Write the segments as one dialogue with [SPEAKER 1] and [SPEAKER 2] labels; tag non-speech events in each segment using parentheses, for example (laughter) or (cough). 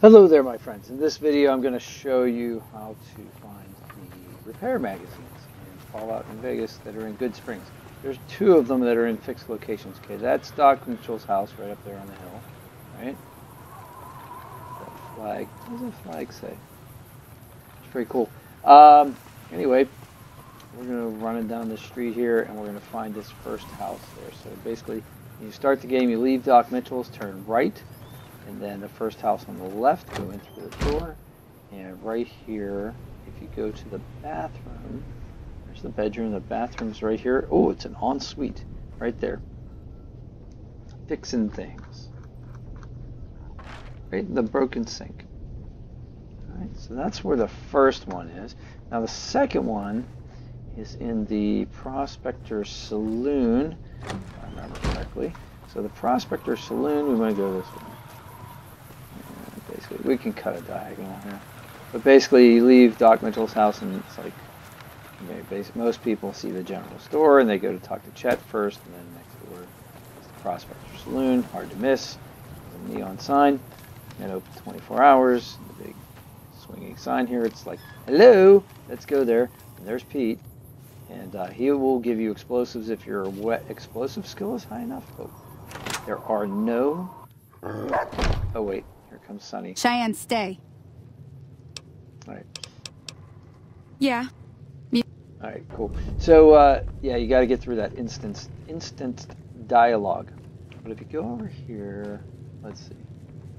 [SPEAKER 1] Hello there my friends. In this video I'm going to show you how to find the repair magazines in Fallout New Vegas that are in Goodsprings. There's two of them that are in fixed locations. Okay, that's Doc Mitchell's house right up there on the hill, right? That flag, what does the flag say? It's pretty cool. Um, anyway, we're going to run it down the street here and we're going to find this first house there. So basically, you start the game, you leave Doc Mitchell's, turn right, and then the first house on the left, going through the door, and right here, if you go to the bathroom, there's the bedroom, the bathroom's right here. Oh, it's an ensuite right there. Fixing things. Right, the broken sink. All right, so that's where the first one is. Now the second one is in the Prospector Saloon, if I remember correctly. So the Prospector Saloon, we want to go this way We can cut a diagonal here. But basically, you leave Doc Mitchell's house, and it's like most people see the general store, and they go to talk to Chet first, and then next door is the Prospector Saloon, hard to miss. The neon sign, and open 24 hours. The big swinging sign here. It's like, hello, let's go there. And there's Pete, and uh, he will give you explosives if your wet explosive skill is high enough. Oh, there are no. Oh wait, comes Sunny.
[SPEAKER 2] Cheyenne, stay.
[SPEAKER 1] All right.
[SPEAKER 2] Yeah.
[SPEAKER 1] All right, cool. So, uh, yeah, you got to get through that instance, instant dialogue. But if you go over here, let's see,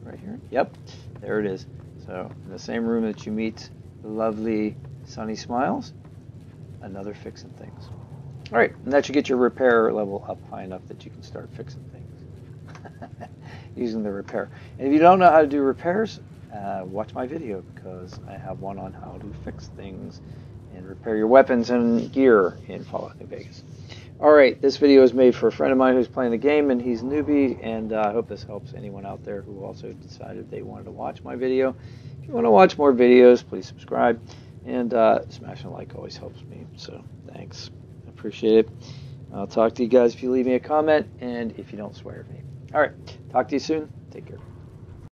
[SPEAKER 1] right here. Yep, there it is. So, in the same room that you meet the lovely Sunny Smiles, another fixing things. All right, and that should get your repair level up high enough that you can start fixing things (laughs) using the repair. And if you don't know how to do repairs, uh, watch my video because I have one on how to fix things and repair your weapons and gear in Fallout New Vegas. Alright, this video is made for a friend of mine who's playing the game and he's newbie and uh, I hope this helps anyone out there who also decided they wanted to watch my video. If you want to watch more videos, please subscribe and uh, smashing a like always helps me, so thanks. Appreciate it. I'll talk to you guys if you leave me a comment and if you don't swear at me. All right. Talk to you soon. Take care.